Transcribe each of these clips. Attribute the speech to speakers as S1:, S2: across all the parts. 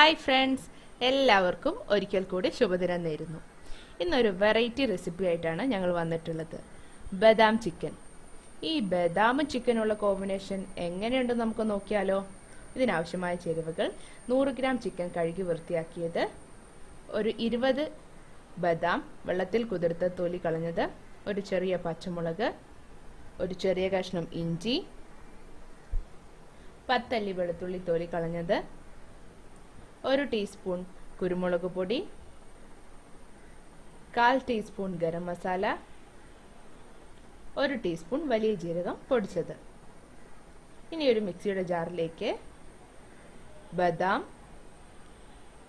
S1: Hi friends. എല്ലാവർക്കും ഒരിക്കൽ കൂടി ശുഭദിനം നേരുന്നു. ഇന്നൊരു വെറൈറ്റി റെസിപ്പി ആയിട്ടാണ് ഞങ്ങൾ വന്നിട്ടുള്ളത്. ബദാം ചിക്കൻ. ഈ ബദാമും ചിക്കനുള്ള കോമ്പിനേഷൻ എങ്ങനെയുണ്ട് നമുക്ക് നോക്കിയാലോ? ഇതിനാവശ്യമായ ചേരുവകൾ നൂറ് ഗ്രാം ചിക്കൻ കഴുകി വൃത്തിയാക്കിയത് ഒരു ഇരുപത് ബദാം വെള്ളത്തിൽ കുതിർത്ത് തൊലി കളഞ്ഞത് ഒരു ചെറിയ പച്ചമുളക് ഒരു ചെറിയ കഷ്ണം ഇഞ്ചി പത്തല്ലി വെളുത്തുള്ളി തൊലി കളഞ്ഞത് ഒരു ടീസ്പൂൺ കുരുമുളക് പൊടി കാൽ ടീസ്പൂൺ ഗരം മസാല ഒരു ടീസ്പൂൺ വലിയ ജീരകം പൊടിച്ചത്. ഇനി ഒരു മിക്സിയുടെ ജാറിലേക്ക് ബദാം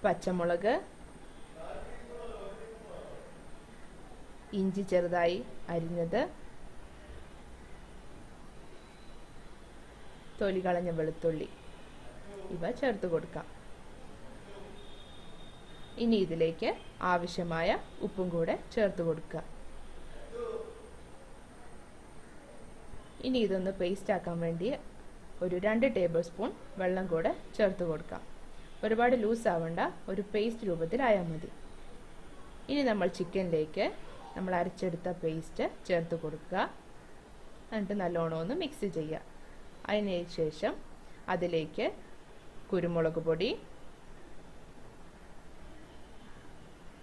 S1: പച്ചമുളക് ഇഞ്ചി ചെറുതായി അരിഞ്ഞത് തൊലി കളഞ്ഞ വെളുത്തുള്ളി. ഇവ ചേർത്ത് കൊടുക്കാം. ഇനി ഇതിലേക്ക് ആവശ്യമായ ഉപ്പും കൂടെ ചേർത്ത് കൊടുക്കുക. ഇനി ഇതൊന്ന് പേസ്റ്റ് ആക്കാൻ വേണ്ടി ഒരു രണ്ട് ടേബിൾ സ്പൂൺ വെള്ളം കൂടെ ചേർത്ത് കൊടുക്കാം ഒരുപാട് ലൂസ് ആവണ്ട ഒരു പേസ്റ്റ് രൂപത്തിലായാൽ മതി. ഇനി നമ്മൾ ചിക്കനിലേക്ക് നമ്മൾ അരച്ചെടുത്ത പേസ്റ്റ് ചേർത്ത് കൊടുക്കുക. എന്നിട്ട് നല്ലോണം ഒന്ന് മിക്സ് ചെയ്യുക. അതിന് ശേഷം അതിലേക്ക് കുരുമുളക് പൊടി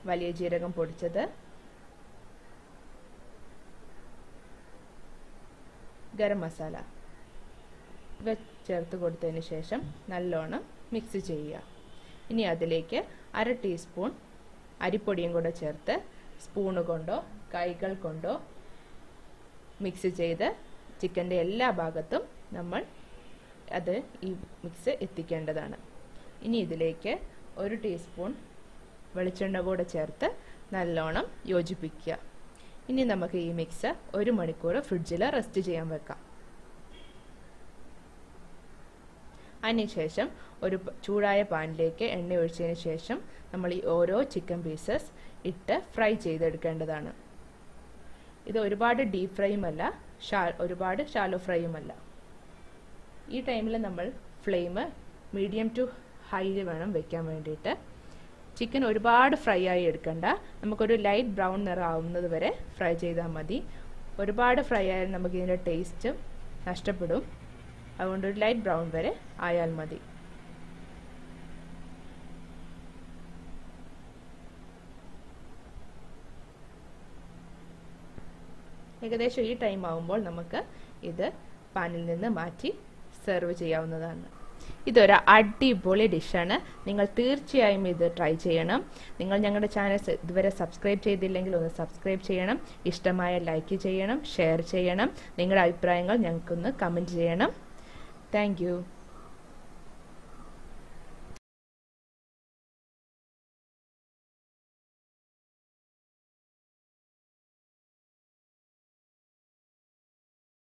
S1: വലിയ ജീരകം പൊടിച്ചത്. ഗരം മസാല ഇവ ചേർത്ത് കൊടുത്തതിന് ശേഷം നല്ലോണം മിക്സ് ചെയ്യുക. ഇനി അതിലേക്ക് അര ടീസ്പൂൺ അരിപ്പൊടിയും കൂടെ ചേർത്ത് സ്പൂണ് കൊണ്ടോ കൈകൾ കൊണ്ടോ മിക്സ് ചെയ്ത് ചിക്കന്റെ എല്ലാ ഭാഗത്തും നമ്മൾ അത് ഈ മിക്സ് എത്തിക്കേണ്ടതാണ്. ഇനി ഇതിലേക്ക് ഒരു ടീസ്പൂൺ വെളിച്ചെണ്ണ കൂടെ ചേർത്ത് നല്ലോണം യോജിപ്പിക്കുക. ഇനി നമുക്ക് ഈ മിക്സ് ഒരു മണിക്കൂർ ഫ്രിഡ്ജിൽ റെസ്റ്റ് ചെയ്യാൻ വെക്കാം. അതിനുശേഷം ഒരു ചൂടായ പാനിലേക്ക് എണ്ണ ഒഴിച്ചതിന് ശേഷം നമ്മൾ ഈ ഓരോ ചിക്കൻ പീസസ് ഇട്ട് ഫ്രൈ ചെയ്തെടുക്കേണ്ടതാണ്. ഇത് ഒരുപാട് ഡീപ്പ് ഫ്രൈയും അല്ല ഷാ ഒരുപാട് ഷാലോ ഫ്രൈയും അല്ല. ഈ ടൈമിൽ നമ്മൾ ഫ്ലെയിം മീഡിയം ടു ഹൈയിൽ വേണം വെക്കാൻ വേണ്ടിയിട്ട്. ചിക്കൻ ഒരുപാട് ഫ്രൈ ആയി എടുക്കണ്ട. നമുക്കൊരു ലൈറ്റ് ബ്രൗൺ നിറം ആവുന്നത് വരെ ഫ്രൈ ചെയ്താൽ മതി. ഒരുപാട് ഫ്രൈ ആയാൽ നമുക്ക് ഇതിന്റെ ടേസ്റ്റ് നഷ്ടപ്പെടും. അതുകൊണ്ട് ഒരു ലൈറ്റ് ബ്രൗൺ വരെ ആയാൽ മതി. ഏകദേശം ഈ ടൈം ആവുമ്പോൾ നമുക്ക് ഇത് പാനിൽ നിന്ന് മാറ്റി സെർവ് ചെയ്യാവുന്നതാണ്. ഇതൊരു അടിപൊളി ഡിഷാണ്. നിങ്ങൾ തീർച്ചയായും ഇത് ട്രൈ ചെയ്യണം. നിങ്ങൾ ഞങ്ങളുടെ ചാനൽ ഇതുവരെ സബ്സ്ക്രൈബ് ചെയ്തില്ലെങ്കിൽ ഒന്ന് സബ്സ്ക്രൈബ് ചെയ്യണം. ഇഷ്ടമായ ലൈക്ക് ചെയ്യണം ഷെയർ ചെയ്യണം. നിങ്ങളുടെ അഭിപ്രായങ്ങൾ ഞങ്ങൾക്കൊന്ന് കമന്റ് ചെയ്യണം. താങ്ക്